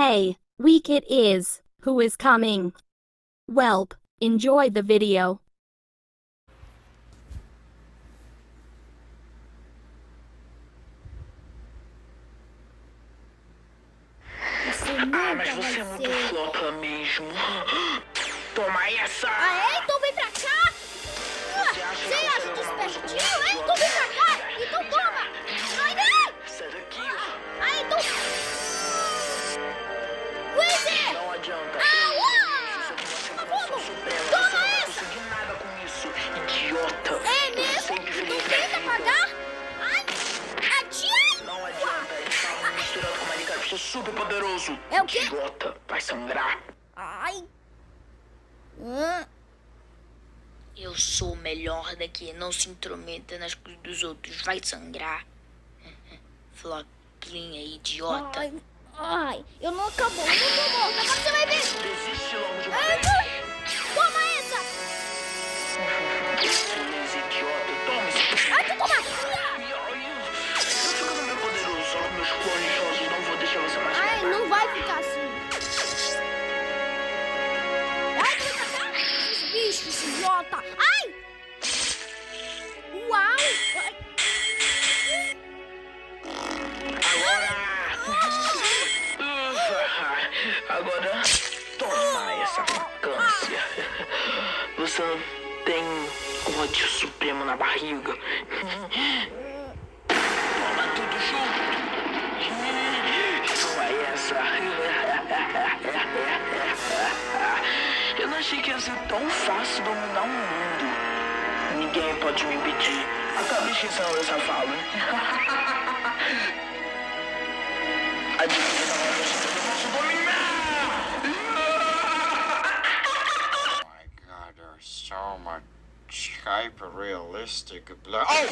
Hey, weak it is. Who is coming? Welp, enjoy the video. Ah, mas você é muito ser. flopa mesmo. Toma essa! Ah, é? Então vem pra cá! Super poderoso. É o quê? Idiota, vai sangrar. Ai! Hã? Eu sou o melhor daqui, não se intrometa nas coisas dos outros, vai sangrar. Flopinha, idiota. Ai, ai, eu não acabou, eu não tô morta, agora você vai ver! Ai! Uau! Ai, Agora. Agora. Toma essa vacância. Você tem ódio supremo na barriga. Achei que ia ser tão fácil dominar o mundo. Ninguém pode me impedir. Acabei esquecendo dessa fala. Admira na hora eu posso dominar! my god, there's so much hyper realistic blood. Oh!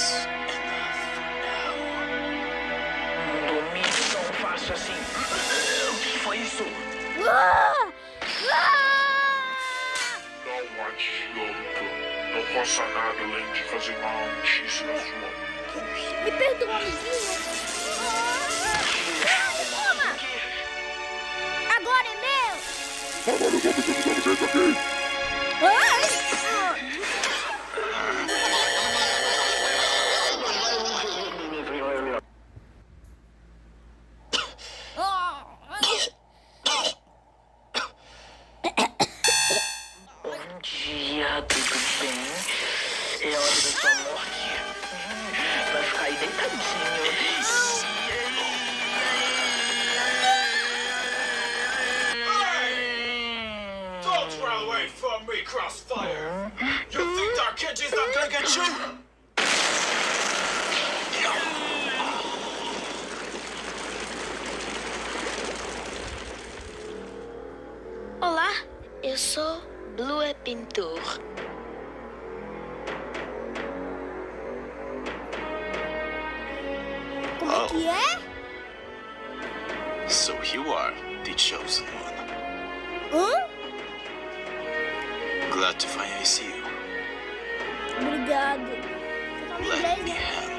That's enough for now. Não domine tão fácil assim. O que foi isso? Ah! Ah! Não adianta. Não faça nada além de fazer uma notícia na sua bolsa. Me perdoa, amiguinho. Toma! Agora é meu! Agora eu vou precisar de vocês aqui. Ai! From me, Crossfire! You think that is not gonna get you? Olá, eu sou Blue Pintor. Que é? So you are the chosen one. Hã? Glad to finally see you. Obrigado. Let me né?